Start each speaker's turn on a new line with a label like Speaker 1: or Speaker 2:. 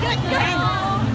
Speaker 1: Good girl.